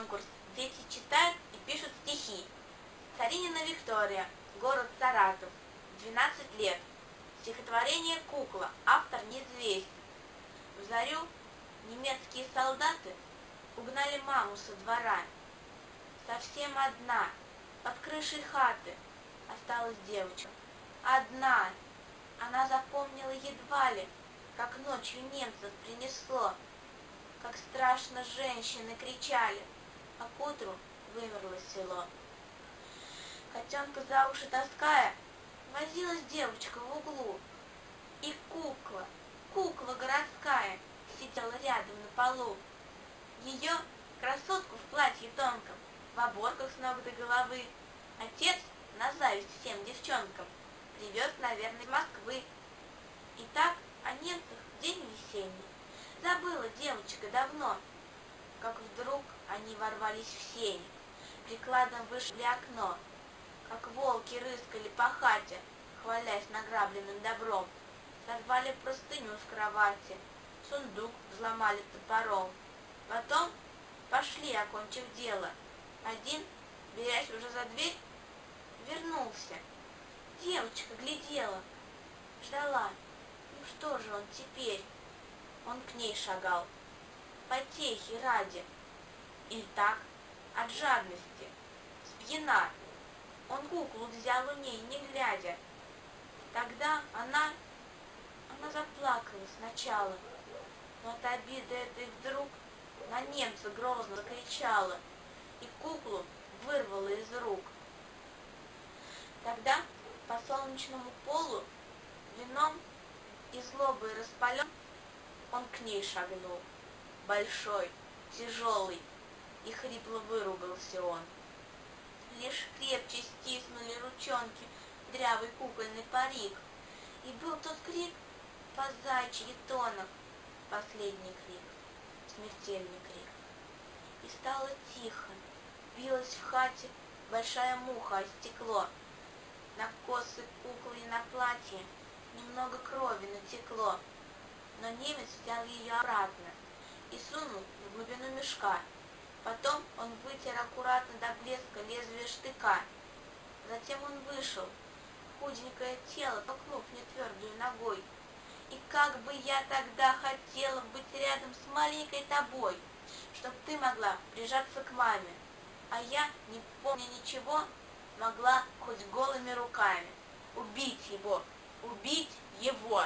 конкурс. Дети читают и пишут стихи. Царинина Виктория, город Саратов, 12 лет. Стихотворение «Кукла», автор неизвестен. В зарю немецкие солдаты угнали маму со двора. Совсем одна, под крышей хаты, осталась девочка. Одна. Она запомнила едва ли, как ночью немцев принесло, как страшно женщины кричали, а к утру вымерло село. Котенка за уши таская, возилась девочка в углу, и кукла, кукла городская, сидела рядом на полу. Ее, красотку в платье тонком, в оборках с ног до головы, отец, на зависть всем девчонкам, привез, наверное, из Москвы. И так о немцах день весенний. Забыла девочка давно, как вдруг они ворвались в сень, прикладом вышли окно, как волки рыскали по хате, хвалясь награбленным добром, сорвали простыню с кровати, сундук взломали топором. Потом пошли, окончив дело. Один, берясь уже за дверь, вернулся. Девочка глядела, ждала. Ну что же он теперь? Он к ней шагал, потехи ради. И так, от жадности, спьяна, он куклу взял у ней, не глядя. Тогда она, она заплакала сначала, но от обиды этой вдруг на немца грозно закричала и куклу вырвала из рук. Тогда по солнечному полу вином и злобой распален он к ней шагнул, большой, тяжелый, хрипло выругался он. Лишь крепче стиснули ручонки дрявый кукольный парик, и был тот крик по зайчьи тонах, последний крик, смертельный крик. И стало тихо, билась в хате большая муха о стекло. На косы куклы и на платье немного крови натекло, но немец взял ее обратно и сунул в глубину мешка. Потом он вытер аккуратно до блеска лезвие штыка. Затем он вышел, худенькое тело, толкнув мне твердую ногой. И как бы я тогда хотела быть рядом с маленькой тобой, чтоб ты могла прижаться к маме, а я, не помня ничего, могла хоть голыми руками убить его, убить его.